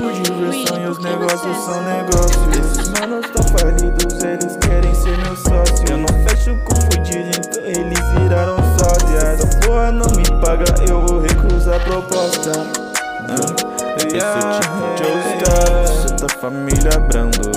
por diversão e os negócios são negócios. Esses manos tão falidos, eles querem ser meu sócio. Eu não fecho com fudido, então eles viraram sócios. Essa porra não me paga, eu vou recusar a proposta. Esse é tipo de sou da família Brando.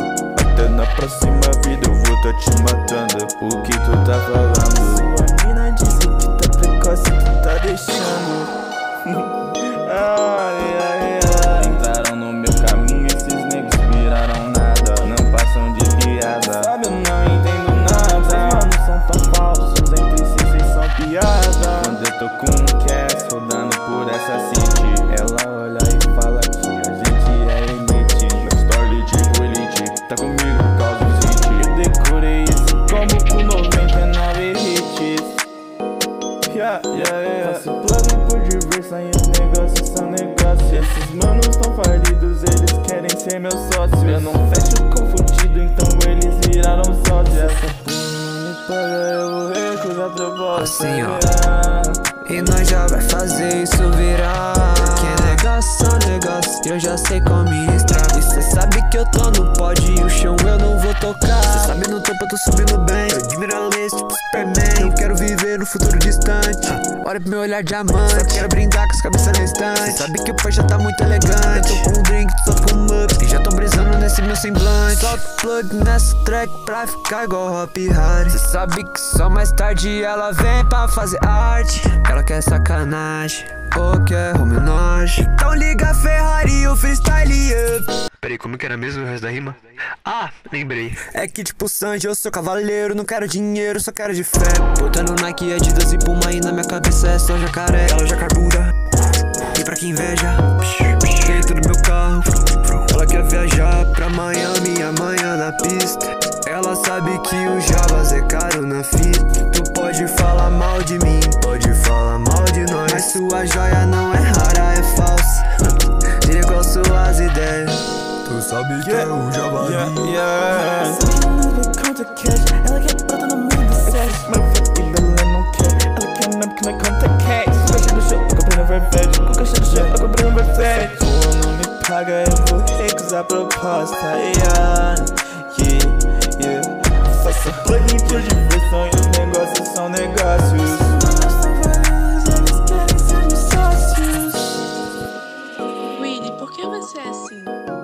Piada. Quando eu tô com um cash rodando por essa city, ela olha e fala que a gente é elite. Na story tipo elite, tá comigo causa do hit. Eu decorei esse combo com 99 hits. Yeah, yeah, yeah. Faço plug por diversão e os negócios são negócios. Esses manos tão falidos, eles querem ser meu sócio. Eu não fecho com Assim, ó. E nós já vai fazer isso virar. Que negócio, negócio, eu já sei como ministrar E cê sabe que eu tô no pódio e o chão eu não vou tocar. Cê sabe no topo eu tô subindo bem. Eu admiro lente tipo Superman. Eu quero viver no futuro distante. Olha pro meu olhar diamante. Só quero brindar com as cabeças na estante Cê sabe que o pai já tá muito elegante. Eu tô com um drink, só com um up já tô meu semblante o plug nessa track pra ficar igual Hop Harry Cê sabe que só mais tarde ela vem pra fazer arte. Ela quer sacanagem ou quer homenagem Então liga a Ferrari o freestyle up. Peraí, como que era mesmo o resto da rima? Ah, lembrei. É que tipo Sanji, eu sou cavaleiro Não quero dinheiro, só quero de fé. Botando Nike, Adidas e Puma E na minha cabeça é só jacaré. Ela já carbura E pra quem inveja pista ela sabe que o Javas é caro na fita Tu pode falar mal de mim, pode falar mal de nós Mas sua joia não é rara, é falsa Igual suas ideias Tu sabe que é o Javali Yeah, yeah. Conta cash, ela quer prata no meio do. Motherfucker, e ela não quer. Ela quer não porque não conta cash. Com caixa do show, eu comprei no Vervete. Com caixa do show, eu comprei no Vervete. Porra, não me paga, eu vou recusar a proposta. Yeah, yeah, yeah. Faço plug por diversão e os negócios são negócios. Willy, por que você é assim?